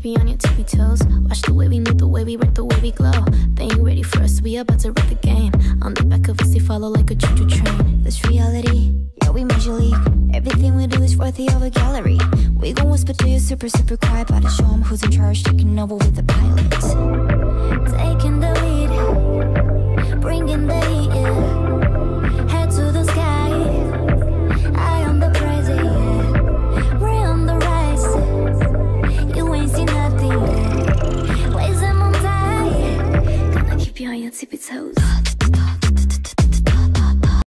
toes. Watch the way we move, the way we work, the way we glow. They ain't ready for us, we about to wreck the game. On the back of us, they follow like a choo-choo train. This reality, yeah, we major league. Everything we do is worthy of a gallery. We gon' whisper to you super, super quiet, but to show 'em who's in charge, taking over with the pilots. I had tippy toes.